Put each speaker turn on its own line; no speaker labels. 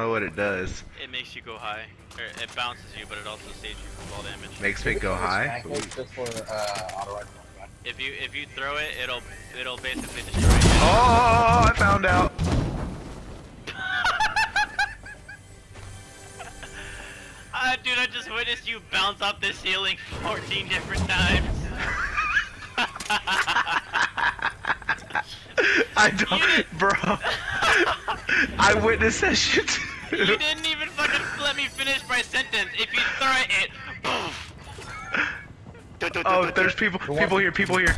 I don't know what it does.
It makes you go high. Or it bounces you, but it also saves you from fall damage.
Makes me go high.
For uh.
If you if you throw it, it'll it'll basically destroy you.
Oh, I found out.
Ah, dude, I just witnessed you bounce off the ceiling 14 different times.
I don't, bro. I witnessed that shit.
You didn't even fucking let me finish my sentence. If you throw it, poof.
Oh, there's people, people here, people here.